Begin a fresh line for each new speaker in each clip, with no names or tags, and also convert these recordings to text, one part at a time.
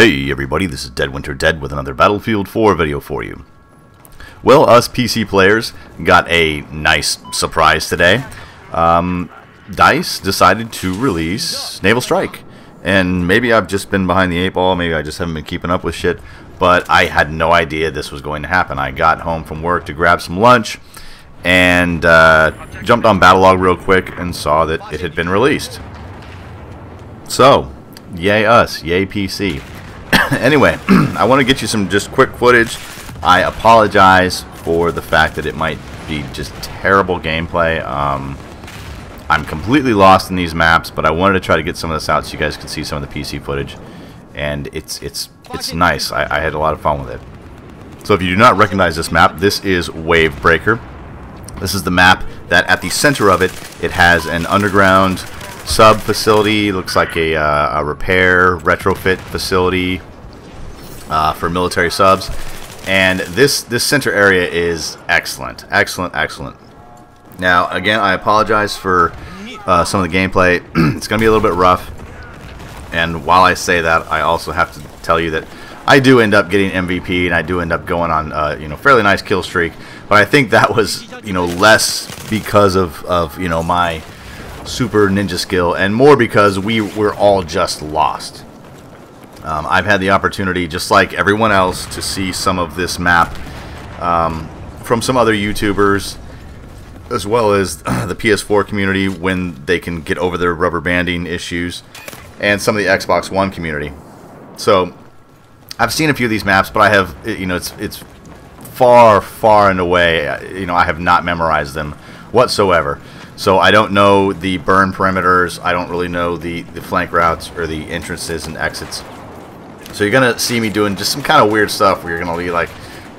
Hey everybody, this is Dead Winter Dead with another Battlefield 4 video for you. Well, us PC players got a nice surprise today. Um, DICE decided to release Naval Strike. And maybe I've just been behind the eight ball, maybe I just haven't been keeping up with shit, but I had no idea this was going to happen. I got home from work to grab some lunch and uh, jumped on Battlelog real quick and saw that it had been released. So, yay us, yay PC. anyway, I want to get you some just quick footage. I apologize for the fact that it might be just terrible gameplay. Um, I'm completely lost in these maps, but I wanted to try to get some of this out so you guys could see some of the PC footage. And it's it's it's nice. I, I had a lot of fun with it. So if you do not recognize this map, this is Wave Breaker. This is the map that at the center of it, it has an underground sub facility. Looks like a, uh, a repair retrofit facility uh, for military subs. And this, this center area is excellent. Excellent, excellent. Now, again, I apologize for uh, some of the gameplay. it's going to be a little bit rough. And while I say that, I also have to tell you that I do end up getting MVP, and I do end up going on, uh, you know, fairly nice kill streak. But I think that was, you know, less because of, of you know, my super ninja skill, and more because we were all just lost. Um, I've had the opportunity, just like everyone else, to see some of this map um, from some other YouTubers, as well as the PS4 community when they can get over their rubber banding issues, and some of the Xbox One community. So, I've seen a few of these maps, but I have, you know, it's it's far, far and away, you know, I have not memorized them whatsoever. So I don't know the burn perimeters. I don't really know the, the flank routes or the entrances and exits. So you're going to see me doing just some kind of weird stuff where you're going to be like,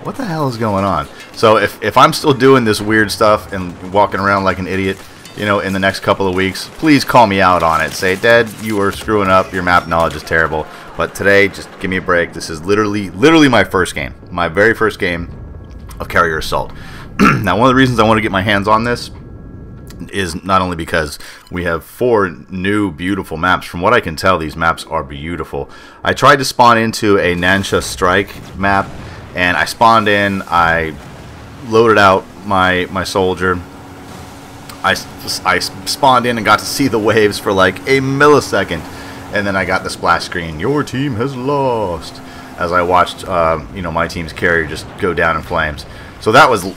what the hell is going on? So if, if I'm still doing this weird stuff and walking around like an idiot, you know, in the next couple of weeks, please call me out on it. Say, Dad, you are screwing up. Your map knowledge is terrible. But today, just give me a break. This is literally, literally my first game. My very first game of Carrier Assault. now, one of the reasons I want to get my hands on this is not only because we have four new beautiful maps. From what I can tell, these maps are beautiful. I tried to spawn into a Nansha Strike map, and I spawned in, I loaded out my, my soldier, I, I spawned in and got to see the waves for like a millisecond, and then I got the splash screen, your team has lost, as I watched, uh, you know, my team's carrier just go down in flames. So that was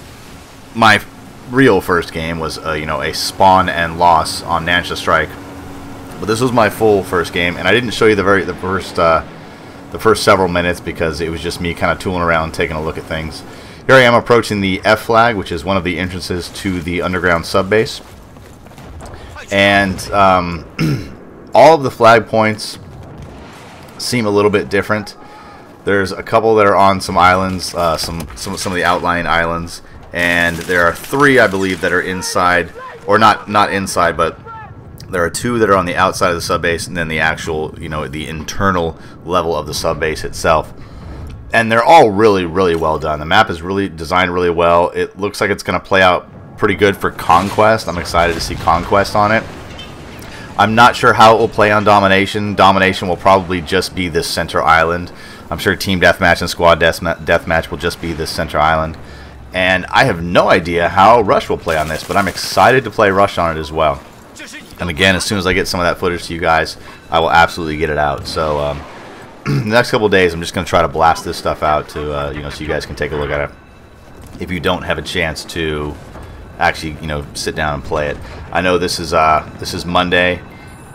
my real first game was uh, you know a spawn and loss on Nansha Strike. But this was my full first game, and I didn't show you the very the first uh, the first several minutes because it was just me kind of tooling around, taking a look at things. Here I am approaching the F flag, which is one of the entrances to the underground sub base, and um, all of the flag points seem a little bit different. There's a couple that are on some islands, uh, some some some of the outlying islands and there are three, I believe, that are inside, or not not inside, but there are two that are on the outside of the sub base, and then the actual, you know, the internal level of the sub base itself. And they're all really, really well done. The map is really designed really well. It looks like it's going to play out pretty good for Conquest. I'm excited to see Conquest on it. I'm not sure how it will play on Domination. Domination will probably just be this center island. I'm sure Team Deathmatch and Squad Deathmatch will just be this center island. And I have no idea how Rush will play on this, but I'm excited to play Rush on it as well. And again, as soon as I get some of that footage to you guys, I will absolutely get it out. So um, the next couple days, I'm just going to try to blast this stuff out to uh, you know so you guys can take a look at it. If you don't have a chance to actually you know sit down and play it, I know this is uh, this is Monday,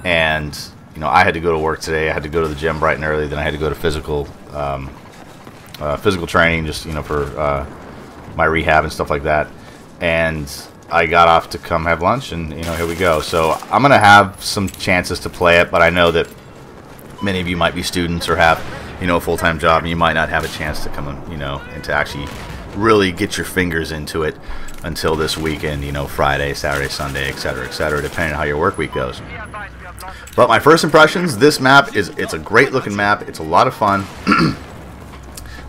and you know I had to go to work today. I had to go to the gym bright and early. Then I had to go to physical um, uh, physical training, just you know for uh, my rehab and stuff like that. And I got off to come have lunch, and you know, here we go. So I'm gonna have some chances to play it, but I know that many of you might be students or have you know a full-time job, and you might not have a chance to come, you know, and to actually really get your fingers into it until this weekend. You know, Friday, Saturday, Sunday, etc., etc., depending on how your work week goes. But my first impressions, this map is it's a great looking map. It's a lot of fun.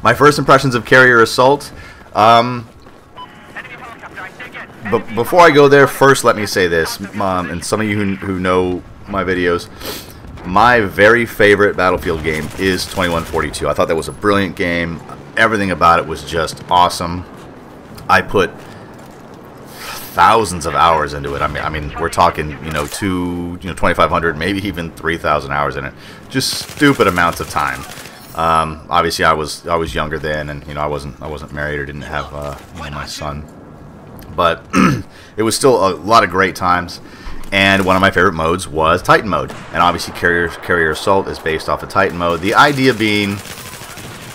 my first impressions of Carrier Assault. Um, but before I go there, first let me say this, Mom, and some of you who, who know my videos, my very favorite Battlefield game is 2142. I thought that was a brilliant game. Everything about it was just awesome. I put thousands of hours into it. I mean, I mean, we're talking, you know, two, you know, 2,500, maybe even 3,000 hours in it. Just stupid amounts of time. Um, obviously, I was I was younger then, and you know, I wasn't I wasn't married or didn't have uh, you know, my son. But it was still a lot of great times. And one of my favorite modes was Titan mode, and obviously Carrier Carrier Assault is based off of Titan mode. The idea being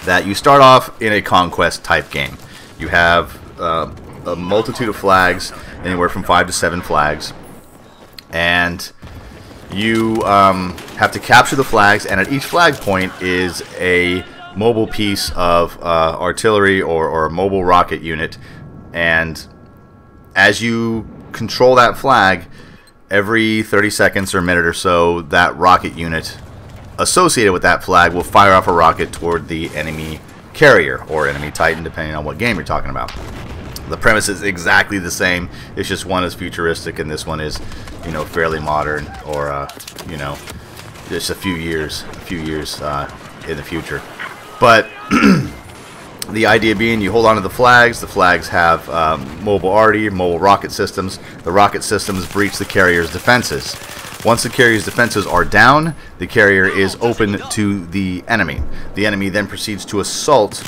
that you start off in a conquest type game. You have uh, a multitude of flags, anywhere from five to seven flags, and you um, have to capture the flags. And at each flag point is a mobile piece of uh, artillery or, or a mobile rocket unit, and as you control that flag, every 30 seconds or a minute or so, that rocket unit associated with that flag will fire off a rocket toward the enemy carrier or enemy Titan, depending on what game you're talking about. The premise is exactly the same. It's just one is futuristic and this one is, you know, fairly modern or, uh, you know, just a few years, a few years uh, in the future. But the idea being you hold on to the flags. The flags have um, mobile arty, mobile rocket systems. The rocket systems breach the carrier's defenses. Once the carrier's defenses are down, the carrier is open to the enemy. The enemy then proceeds to assault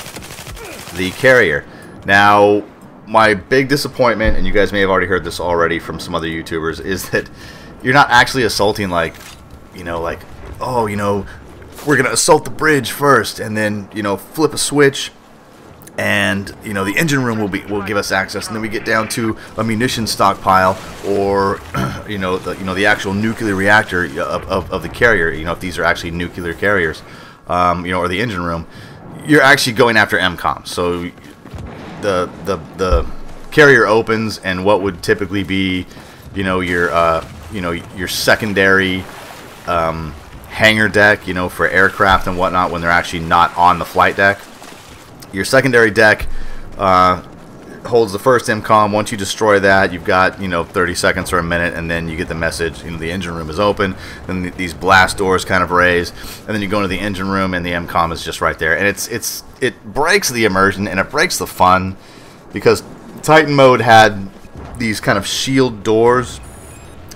the carrier. Now, my big disappointment, and you guys may have already heard this already from some other YouTubers, is that you're not actually assaulting like, you know, like, oh, you know, we're going to assault the bridge first and then, you know, flip a switch and you know the engine room will be will give us access, and then we get down to a munition stockpile or you know the you know the actual nuclear reactor of, of, of the carrier. You know if these are actually nuclear carriers, um, you know, or the engine room, you're actually going after MCOM. So the the the carrier opens, and what would typically be, you know, your uh, you know your secondary. Um, hangar deck, you know, for aircraft and whatnot when they're actually not on the flight deck your secondary deck uh, holds the first MCOM. Once you destroy that, you've got you know 30 seconds or a minute, and then you get the message. You know the engine room is open. Then th these blast doors kind of raise, and then you go into the engine room, and the MCOM is just right there. And it's it's it breaks the immersion and it breaks the fun because Titan mode had these kind of shield doors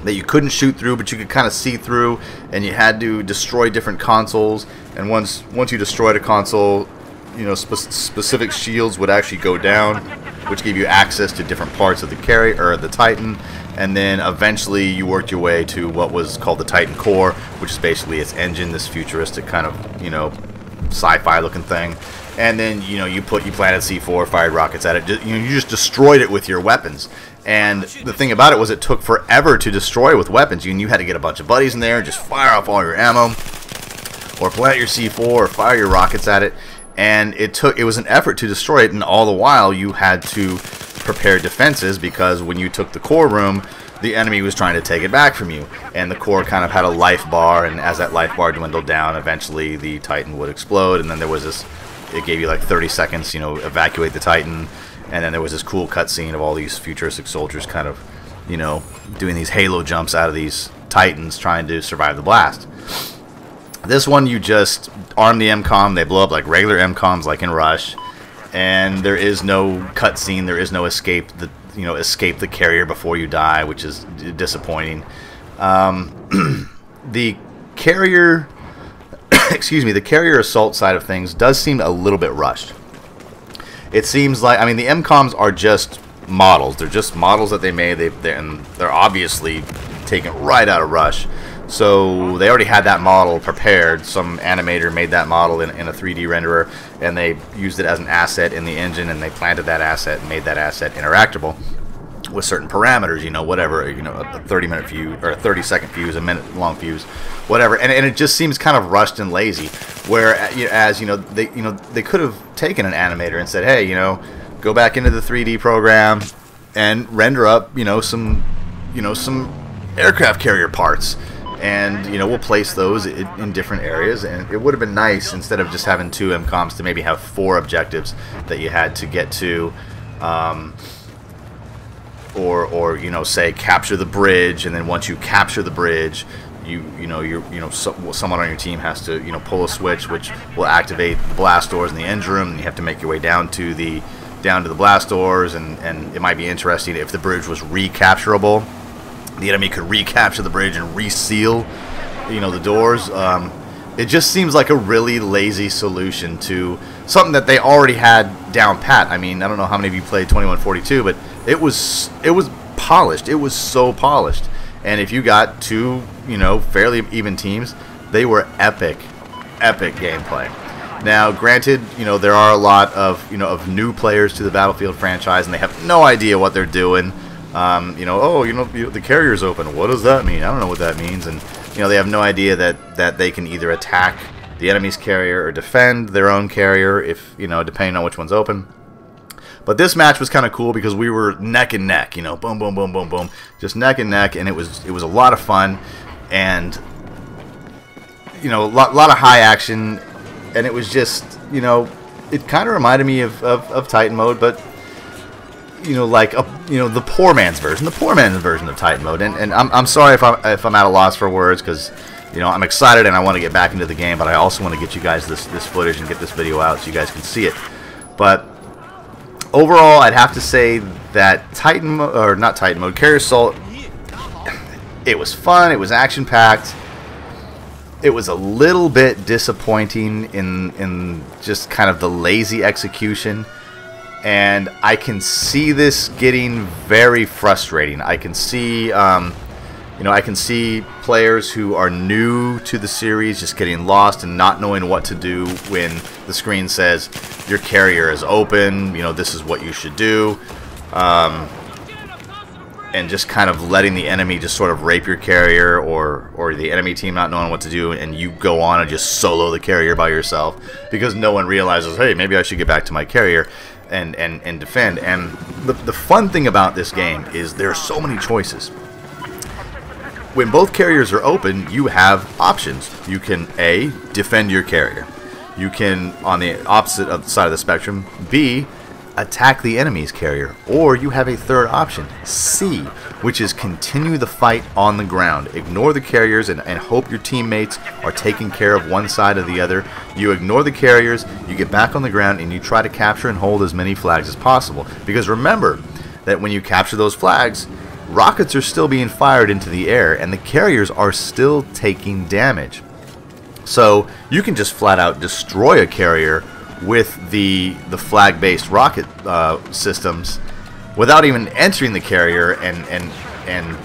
that you couldn't shoot through, but you could kind of see through, and you had to destroy different consoles. And once once you destroyed a console, you know, spe specific shields would actually go down, which gave you access to different parts of the carry or the Titan. And then eventually you worked your way to what was called the Titan Core, which is basically its engine, this futuristic kind of, you know, sci-fi looking thing. And then, you know, you put, you planted C4, fired rockets at it. You, you just destroyed it with your weapons. And the thing about it was it took forever to destroy with weapons. You, knew you had to get a bunch of buddies in there and just fire off all your ammo. Or plant your C4 or fire your rockets at it and it took it was an effort to destroy it and all the while you had to prepare defenses because when you took the core room the enemy was trying to take it back from you. And the core kind of had a life bar and as that life bar dwindled down eventually the titan would explode and then there was this it gave you like 30 seconds you know evacuate the titan and then there was this cool cutscene of all these futuristic soldiers kind of you know doing these halo jumps out of these titans trying to survive the blast. This one you just arm the MCOM, they blow up like regular MCOMs like in Rush, and there is no cutscene, there is no escape. The you know escape the carrier before you die, which is disappointing. Um, the carrier, excuse me, the carrier assault side of things does seem a little bit rushed. It seems like I mean the MCOMs are just models; they're just models that they made. They they're, and they're obviously taken right out of Rush. So they already had that model prepared. Some animator made that model in, in, a 3D renderer, and they used it as an asset in the engine, and they planted that asset and made that asset interactable with certain parameters. You know, whatever. You know, a 30 minute fuse or a 30 second fuse, a minute long fuse, whatever. And, and it just seems kind of rushed and lazy. Whereas uh, you know they you know they could have taken an animator and said, hey, you know, go back into the 3D program and render up you know some you know some aircraft carrier parts and you know we'll place those in different areas and it would have been nice instead of just having two MCOMs to maybe have four objectives that you had to get to um, or or you know say capture the bridge and then once you capture the bridge you you know you you know so, someone on your team has to you know pull a switch which will activate the blast doors in the engine room and you have to make your way down to the down to the blast doors and and it might be interesting if the bridge was recapturable the enemy could recapture the bridge and reseal you know the doors um, it just seems like a really lazy solution to something that they already had down pat I mean I don't know how many of you played 2142 but it was it was polished it was so polished and if you got two, you know, fairly even teams, they were epic, epic gameplay. Now, granted, you know there are a lot of you know of new players to the Battlefield franchise, and they have no idea what they're doing. Um, you know, oh, you know, the carrier's open. What does that mean? I don't know what that means, and you know they have no idea that that they can either attack the enemy's carrier or defend their own carrier if you know depending on which one's open. But this match was kind of cool because we were neck and neck, you know, boom, boom, boom, boom, boom, just neck and neck, and it was it was a lot of fun, and you know, a lot, lot of high action, and it was just, you know, it kind of reminded me of, of, of Titan mode, but you know, like a, you know, the poor man's version, the poor man's version of Titan mode, and, and I'm, I'm sorry if I'm if I'm at a loss for words because you know I'm excited and I want to get back into the game, but I also want to get you guys this this footage and get this video out so you guys can see it, but overall, I'd have to say that Titan, or not Titan mode, Carrier Assault, it was fun, it was action-packed, it was a little bit disappointing in, in just kind of the lazy execution, and I can see this getting very frustrating. I can see... Um, you know, I can see players who are new to the series just getting lost and not knowing what to do when the screen says your carrier is open, you know, this is what you should do. Um, and just kind of letting the enemy just sort of rape your carrier or or the enemy team not knowing what to do and you go on and just solo the carrier by yourself because no one realizes hey maybe I should get back to my carrier and and, and defend and the, the fun thing about this game is there are so many choices when both carriers are open, you have options. You can A, defend your carrier. You can, on the opposite of the side of the spectrum, B, attack the enemy's carrier. Or you have a third option, C, which is continue the fight on the ground. Ignore the carriers and, and hope your teammates are taking care of one side or the other. You ignore the carriers, you get back on the ground, and you try to capture and hold as many flags as possible. Because remember that when you capture those flags, rockets are still being fired into the air and the carriers are still taking damage. So you can just flat out destroy a carrier with the the flag-based rocket uh, systems without even entering the carrier and and and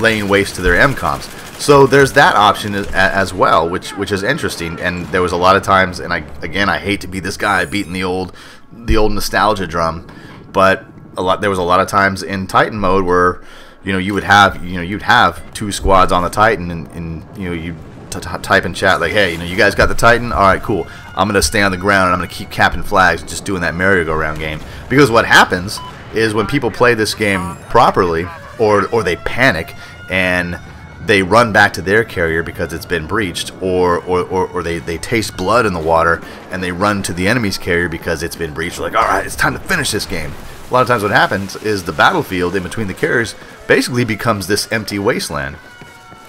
laying waste to their MCOMs. So there's that option as well, which which is interesting. And there was a lot of times, and I again I hate to be this guy beating the old the old nostalgia drum, but a lot there was a lot of times in Titan mode where you know, you would have, you know, you'd have two squads on the Titan, and, and you know, you type in chat like, hey, you know, you guys got the Titan? All right, cool. I'm gonna stay on the ground and I'm gonna keep capping flags, just doing that merry-go-round game. Because what happens is when people play this game properly, or or they panic and they run back to their carrier because it's been breached, or or, or, or they, they taste blood in the water and they run to the enemy's carrier because it's been breached. Like, all right, it's time to finish this game. A lot of times what happens is the battlefield in between the carriers basically becomes this empty wasteland.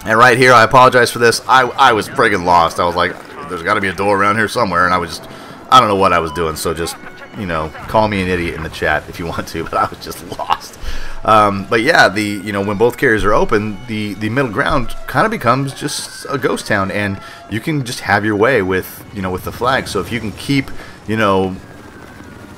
And right here, I apologize for this. I, I was friggin' lost. I was like, there's got to be a door around here somewhere, and I was just, I don't know what I was doing, so just, you know, call me an idiot in the chat if you want to, but I was just lost. Um, but yeah, the you know when both carriers are open, the the middle ground kind of becomes just a ghost town, and you can just have your way with you know with the flag. So if you can keep you know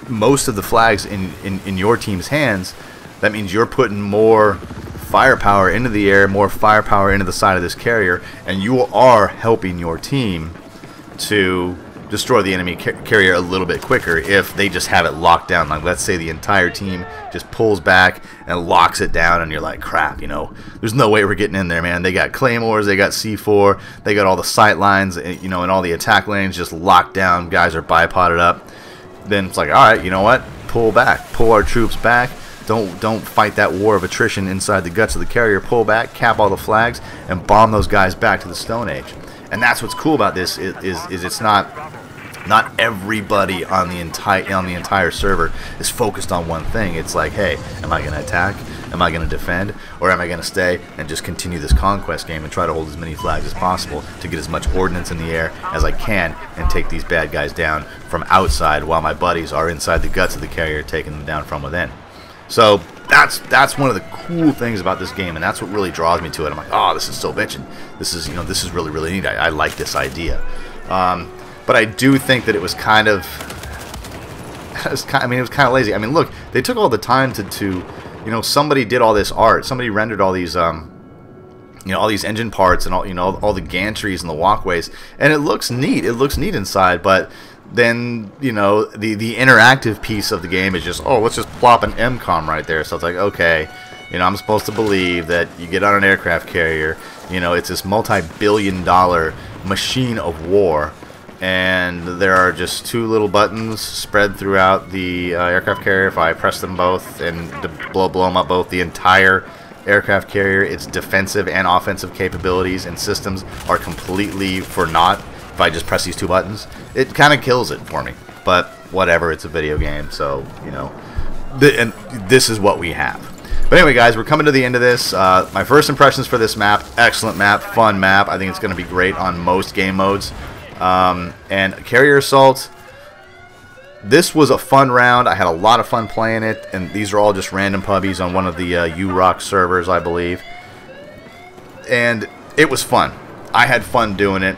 most of the flags in, in, in your team's hands, that means you're putting more firepower into the air, more firepower into the side of this carrier, and you are helping your team to destroy the enemy carrier a little bit quicker if they just have it locked down. Like, let's say the entire team just pulls back and locks it down, and you're like, crap, you know, there's no way we're getting in there, man. They got claymores, they got C4, they got all the sight lines, eh, you know, and all the attack lanes just locked down. Guys are bipoded up then it's like, all right, you know what? Pull back, pull our troops back. Don't don't fight that war of attrition inside the guts of the carrier. Pull back, cap all the flags, and bomb those guys back to the Stone Age. And that's what's cool about this is is, is it's not Not everybody on the entire on the entire server is focused on one thing. It's like, hey, am I going to attack? Am I going to defend? Or am I going to stay and just continue this conquest game and try to hold as many flags as possible to get as much ordnance in the air as I can and take these bad guys down from outside while my buddies are inside the guts of the carrier taking them down from within. So that's that's one of the cool things about this game, and that's what really draws me to it. I'm like, oh, this is so bitchin'. This is you know this is really really neat. I, I like this idea, um, but I do think that it was kind of, was kind, I mean, it was kind of lazy. I mean, look, they took all the time to to you know, somebody did all this art. Somebody rendered all these, um, you know, all these engine parts and all, you know, all the gantries and the walkways, and it looks neat. It looks neat inside, but then you know the the interactive piece of the game is just oh let's just plop an MCOM right there. So it's like okay, you know I'm supposed to believe that you get on an aircraft carrier, you know it's this multi-billion dollar machine of war and there are just two little buttons spread throughout the uh, aircraft carrier. If I press them both and blow, blow them up both, the entire aircraft carrier, its defensive and offensive capabilities and systems are completely for naught if I just press these two buttons. It kind of kills it for me, but whatever, it's a video game, so, you know, th and this is what we have. But anyway, guys, we're coming to the end of this. Uh, my first impressions for this map, excellent map, fun map. I think it's going to be great on most game modes. Um, and Carrier Assault, this was a fun round. I had a lot of fun playing it, and these are all just random pubbies on one of the uh, U-Rock servers, I believe. And it was fun. I had fun doing it.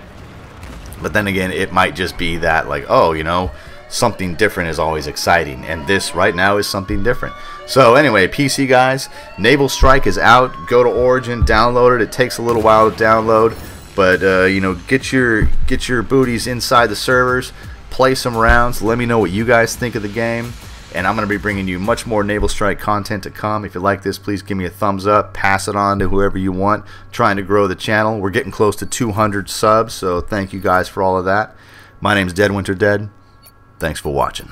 But then again, it might just be that, like, oh, you know, something different is always exciting. And this right now is something different. So anyway, PC guys, Naval Strike is out. Go to Origin, download it. It takes a little while to download. But uh, you know, get your get your booties inside the servers, play some rounds. Let me know what you guys think of the game. And I'm going to be bringing you much more Naval Strike content to come. If you like this, please give me a thumbs up. Pass it on to whoever you want. Trying to grow the channel. We're getting close to 200 subs, so thank you guys for all of that. My name's Dead Winter Dead. Thanks for watching.